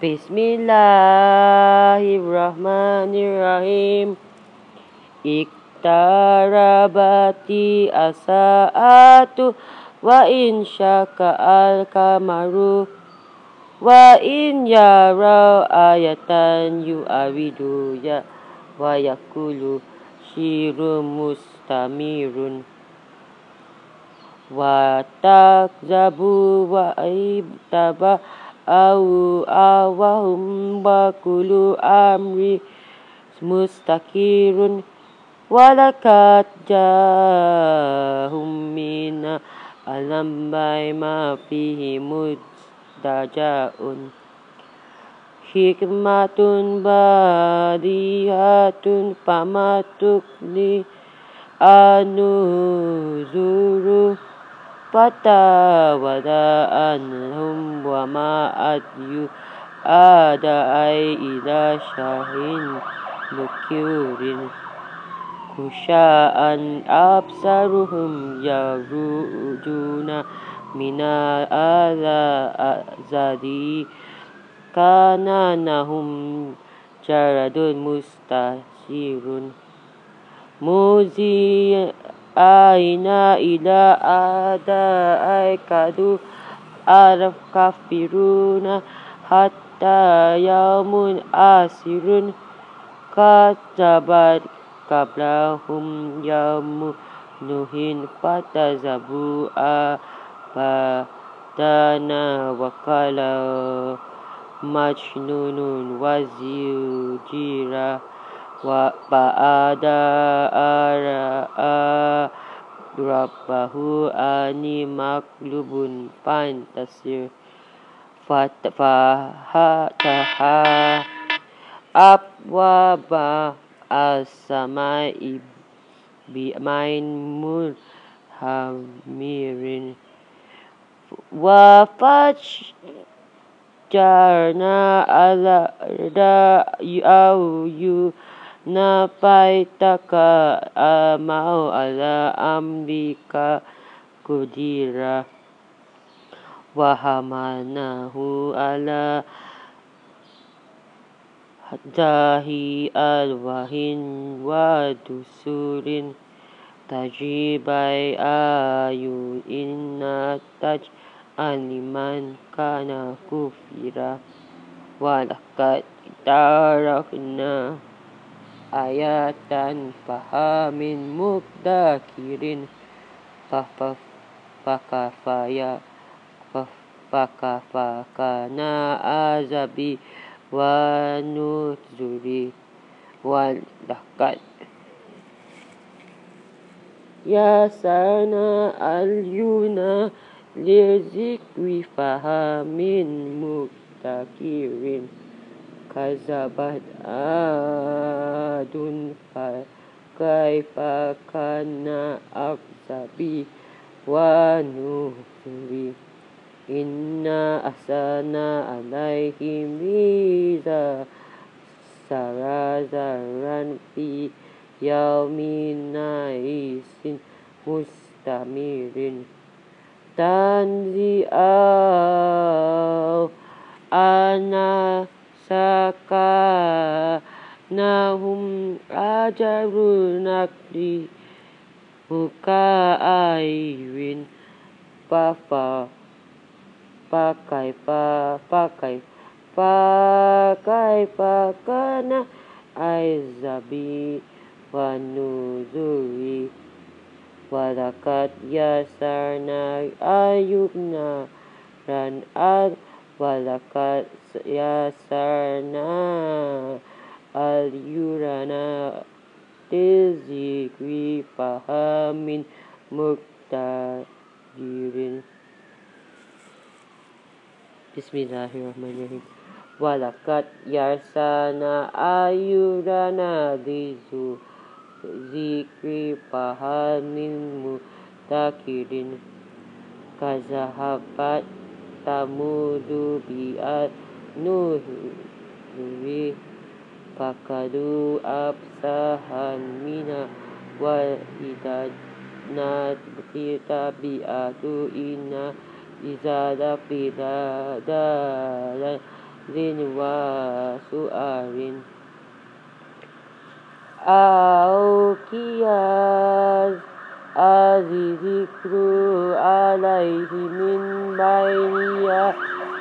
Bismillahirrahmanirrahim. Iktarabati asa'atu wa in syaka al-kamaru wa in yarau ayatan yu'awidu ya wa yakulu syirum mustamirun wa takzabu wa ibtaba au awahum bakulu amri mustakirun walakat jahum mina alam bai ma fihi mudajaun hikmatun badihatun pamatukni anuzuru Fata wada anhum wa ma adyu ada ai ila syahin nukirin kusha'an absaruhum yarujuna mina ala azadi kana أين إلى أداء كادوا الكافرون حتى يوم آسر كتبت قبلهم يوم نوح فكذبوا آباءنا وقالوا مجنون وزير fatazabu abadana wakala majnunun wazir wa ba'ada ara rabbahu ani maklubun fantasir fataha nafaitaka amau ala amrika kudira. Wahamanahu ala jahi alwahin wa dusurin. Tajibai ayu inna taj aliman kana kufira. Walakat tarakna ayatan fahamin mubdakirin fakafaya fakafakana azabi wa nuzuri wal dakat ya sana al-yuna lizikwi fahamin mubdakirin كذبت عاد فكيف كان أكذبي ونذري؟ إنا أرسلنا عليهم إذا سرازرا في يوم نعيس مستمر. تنزيع أنا سقاناهم أجر نقدي بكائن ففا فكيف فكيف فكيف كان عذابي ونذري ولقد يسرنا أيوبنا رن أد walakat yasarna al-yurana tizikri fahamin muktadirin Bismillahirrahmanirrahim. Walakat yasana ayurana dizu zikri fahamin mutakirin Kazahabat tamudu bi'at nuhi Fakadu absahan mina wa idad nat kita bi'atu inna izada pidadalan zin wa su'arin aukias. كياس ذكر عليه من بينها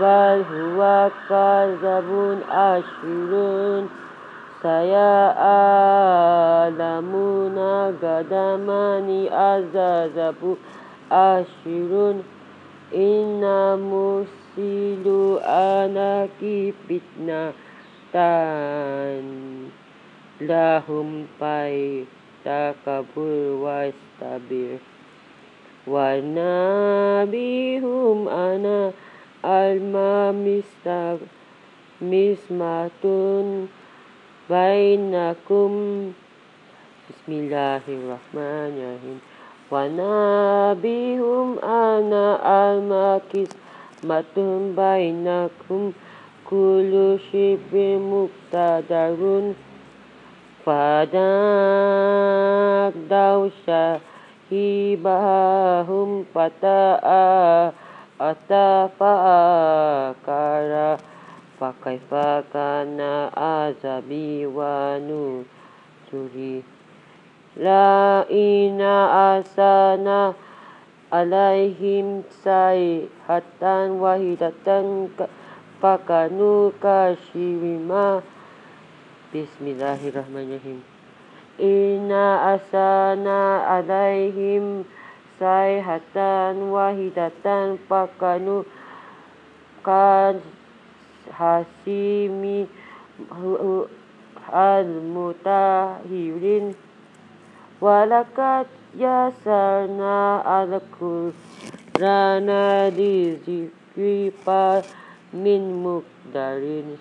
بل هو كذب أشر سيعلمون غدا من أعذب أشر إن مرسل أناك فتنة لهم فيتكبر واستبر ونبيهم أنا المسمة بينكم بسم الله الرحمن الرحيم ونبيهم أنا المسمة بينكم كل شبر مقتدر فنادوا شهيبهم فتأتى فأكر فكيف كان عذابي ونذري؟ لا إن أرسلنا عليهم صيحة واحدة فكانوا كشرما Bismillahirrahmanirrahim. Inna asana alaihim sayhatan wahidatan pakanu kan hasimi al mutahirin walakat yasana al qurana dizikri pa min mukdarin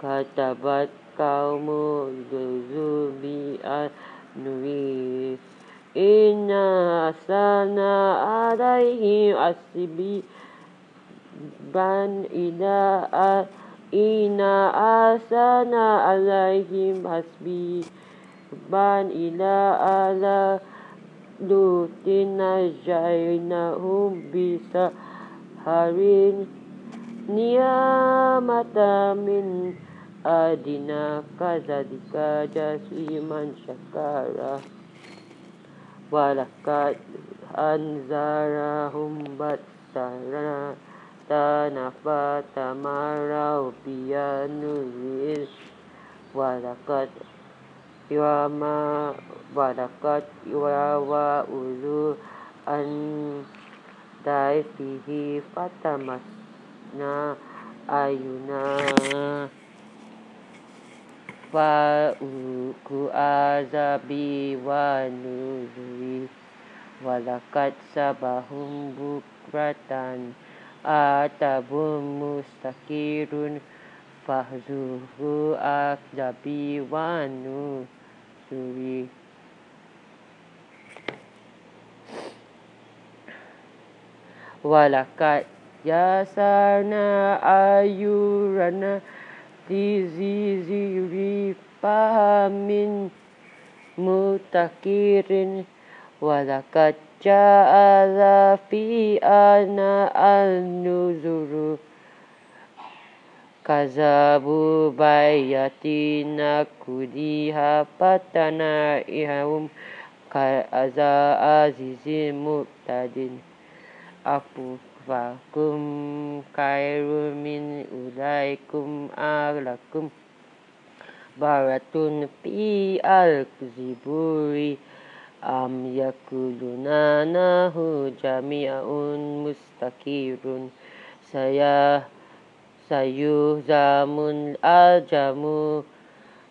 katabat قوم لوط بأنوير إنا أرسلنا عليهم حسيبا إلى إنا أرسلنا عليهم حسيبا إلى آل لوط نجيناهم بسحر نعمة من عندنا كذلك جزي من شكر ولقد أنذرهم بأسنا فتماروا بالنذر ولقد ولقد يراودوا عن ضيفه فتمسنا أعيننا Fa'uku azabi wa nuzuri Walakat sabahum bukratan Atabum mustakirun Fahzuhu azabi wa nuzuri Walakat yasana ayurana Walakat yasana ayurana لذي فهم متكير ولقد جاء في أنا النذر كذبوا بآياتنا كلها فتنائهم كعزيز مقتدر Fakum khairu min ulaikum alakum Baratun fi al-kuziburi Am yakuluna nahu jami'un mustakirun Saya sayuh zamun al-jamu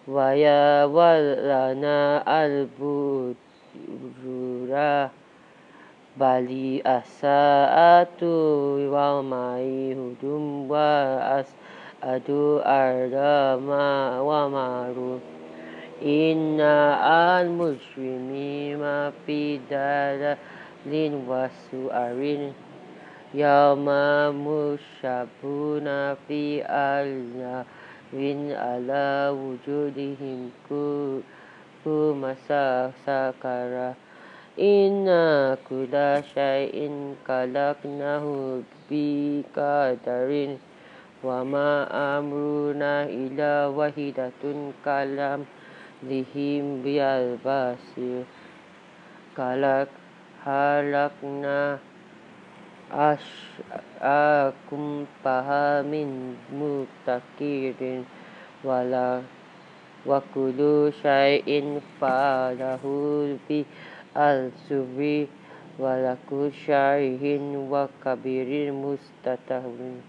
Waya walana al-budurah bali asaatu wa mai hudum wa as adu ardama wa maru. Inna al muslimina fi lin wasu arin. Yauma mushabuna fi alna win ala wujudihim ku ku masa sakara. kulla syai'in khalaqnahu bi qadarin وما أمرنا إلا واحدة كلام لهم بالبصير خلق خلقنا أشأكم فها من متكير ولا وكل شيء فعله al subi walaku syaihin wa kabirin mustatahun.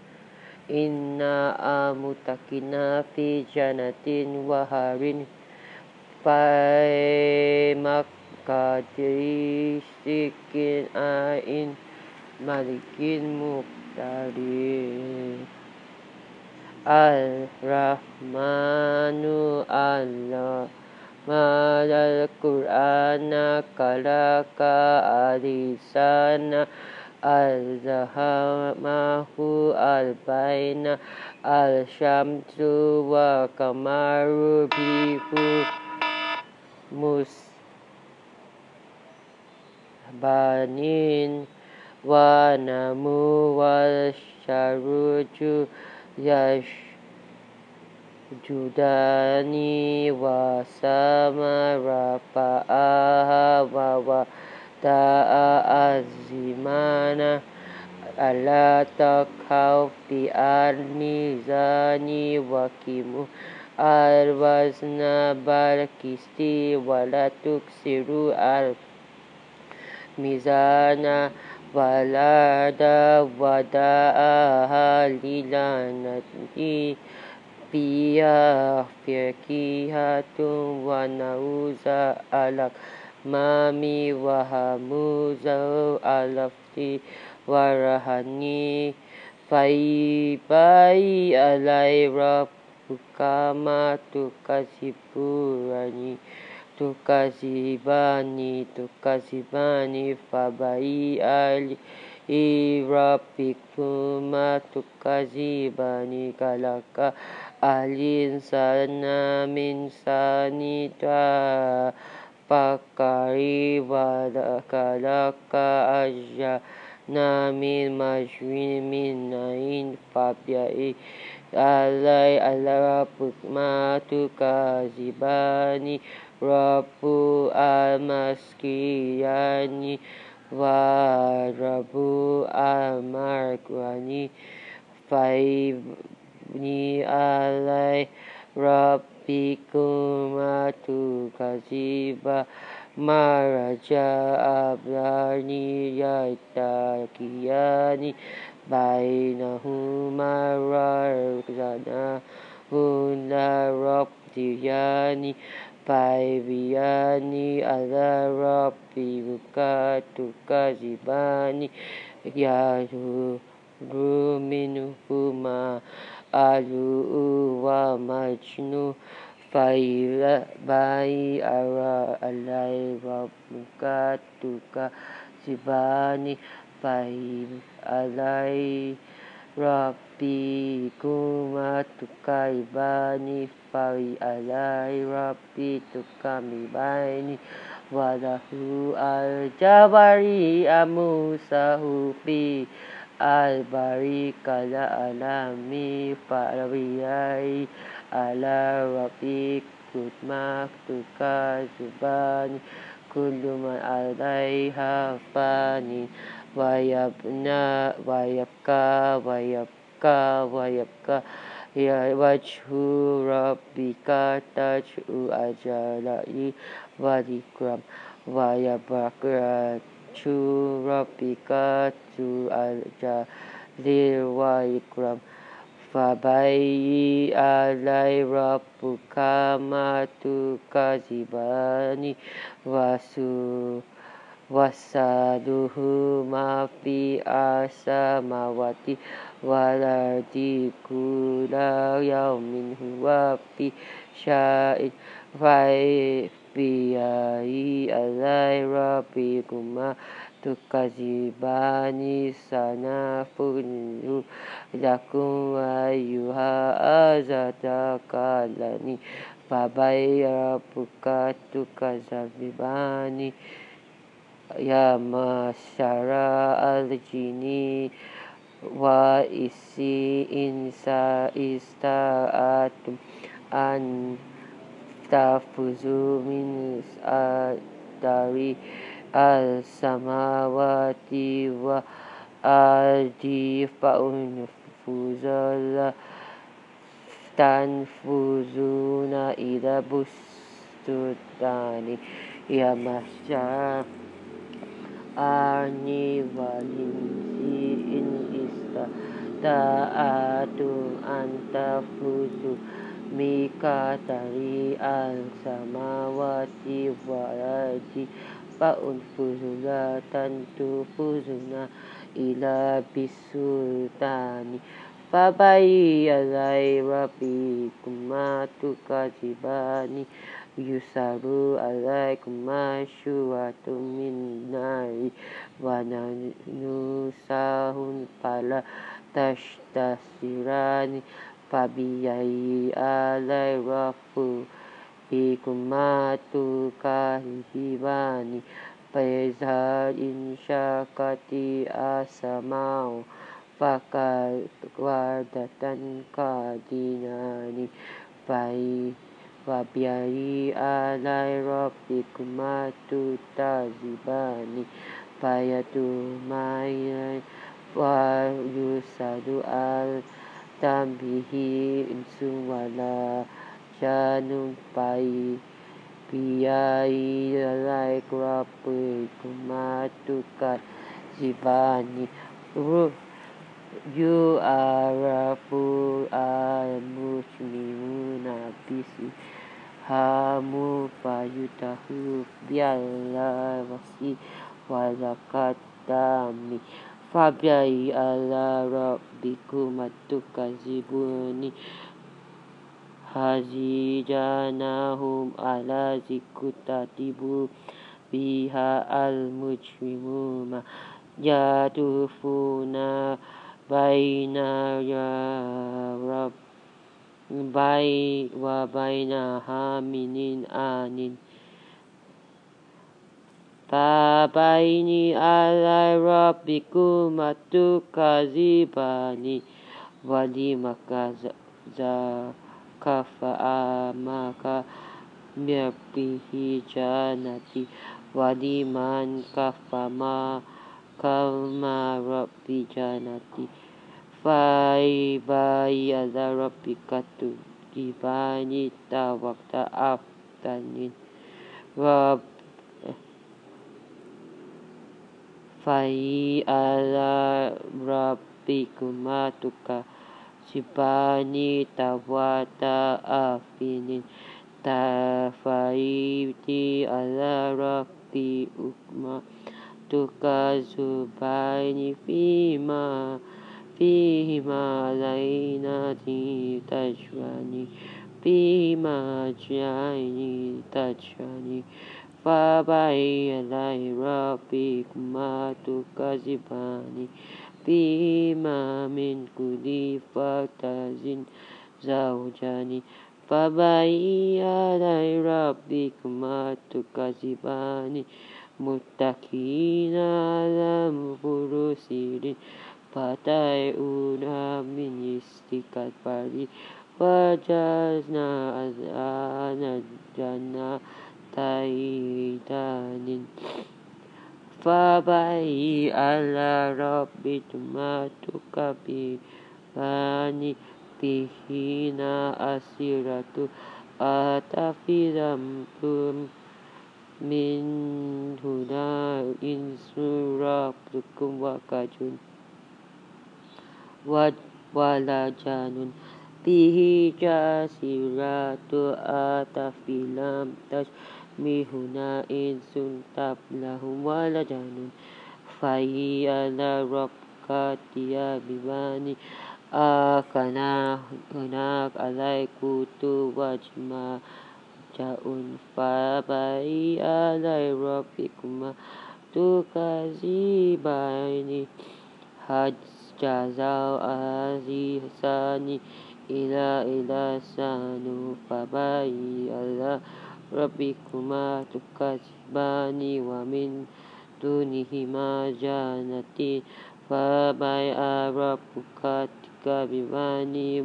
Inna amutakina fi janatin wa harin fai makadisikin ain malikin muktarin al rahmanu allah majal Qur'ana kalaka adisana al-zahamahu al-baina Al-Shamsu wa kamaru bihu mus banin wa namu wa syaruju yash judani wa samarafa'aha wa wa ta'a azimana ala takau fi arni zani wa kimu arwasna bar kisti walatuk siru al mizana walada wada ahalilanati lilanati فيها فاكهة ونعوز الأكمام وهموز الأفتي ورهني فإباي علي ربك ما Ira pikma tu kasih bani kalaka, alin sana min sani ta, pakari wala kalaka aja, namin majwin min ain fadiai, alai ala pikma tu kasih bani, rafu almaskiyani. và Rabu Amargani phải ni alai Rabbikuma tu kajiba Maraja ablani yaitakiyani Bainahuma rarzana Huna rabbiyani by biani azara bi buka tuka zibani ya ru minu huma alu wa majnu faila bai ara alai wa buka tuka zibani fai alai Rabbi kumatukai banif Fali alai rabbi tukami baini. Wadahu al jabari amusahu fi al bari kala alami fariyai. Ala rabbi kutmak tukazubani. Kullu man alaiha fani. Wayabna wayabka wayabka wayabka, wayabka ya wajhu rabbika taj'u ajalai wadikram wa ya bakratu rabbika tu ajalai wadikram fa bayi alai rabbuka matu kazibani wasu wasaduhu mafi asamawati walardi kula yaumin huwa fi syait fai biayi alai rabbi kuma tukazibani sana punyu yakum ayuha azatakalani Babai Babai rabbuka tukazibani ya masyara al jini wa isi insa ista'at an tafuzu min dari al samawati wa ardi faun fuzala tan ida bustudani ya masyara ani walin in ista anta fuzu mika tari al samawati waraji paun unfuzu la tantu fuzuna ila bisultani Fabai alai rabbi kumatu kajibani yusaru alaikum masyuatu min nari wa sahun pala tashtasirani fabiyai alai rafu ikumatu kahibani Faiza insyakati asamau Fakal wadatan kadinani Baik فبأي آلاء ربكما تكذبان فيتوما ويسأل الدم به إنس ولا جان بأي آلاء ربكما تكذبان hamu fayutahu biallah wasi wazakatami fabiyai ala rabbiku matu kazibuni hazijanahum ala zikutatibu biha al mujrimuma yadufuna baina ya Rob bai wa baina haminin anin. Fa baini ala rabbikum atu kazibani. Wali maka zaka fa'amaka Mirbihi janati Wali man kafama Kama rabbi janati. فبأي آلاء ربك تكذبان وقت أفتن رب فأي آلاء ربكما تكذبان وقت أفتن فأي آلاء ربكما تكذبان فيما فيهما عينان تجريان فيهما عينان تجريان فبأي آلاء ربكما تكذبان فيهما من كل فاكهة زوجان. فبأي آلاء ربكما تكذبان متكئين على فرش Patai una ministikat pari Wajazna azana jana taidanin fabai ala rabbi tumatukabi bani pihina asiratu Atafidam tum min huda insurab tukum wakajun wala janun tihi jasiratu atafilam tas mihuna insun tablahu wala janun fayi ala rakatia bibani akana hunak alaiku tu wajma jaun fabai alai rabbikuma tu baini hajj جزاء أحسان إلى إلى سان فبأي آلاء ربكما تكذبان ومن دونهما جنتين فبايع ربك ببني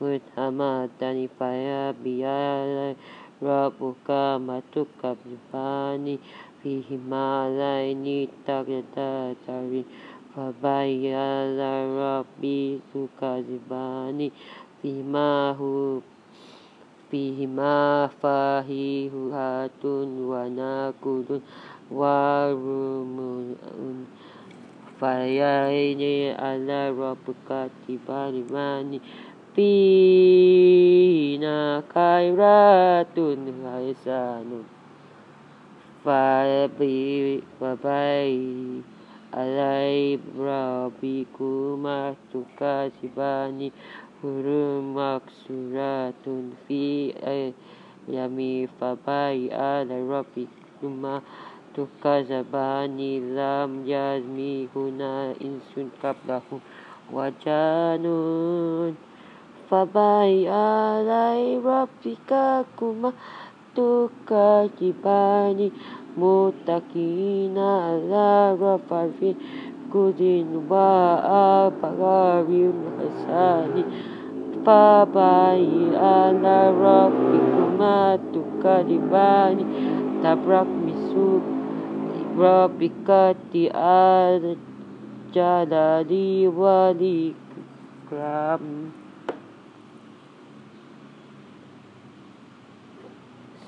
mutamatani faya biyala rabuka matuka bifani fihi malaini takyata tarin. Fabayala rabbi sukazibani fimahu fihima fahihu hatun wa nakudun wa rumun. Fayaini ala rabbuka tibani mani فينا خيرات حسان فبي فبي علي ربكما تكذبان حرم مكسورات في يمي فبي على ربكما تكذبان لم يزمي هنا إنس قبله وجانون فبي علي ربك كما تكذبان متكئين على رفرف كل وآبرار حسان فباي على ربكما تكذبان تبرك بسوء ربك تآل جلالي والإكرام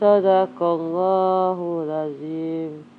صدق الله العظيم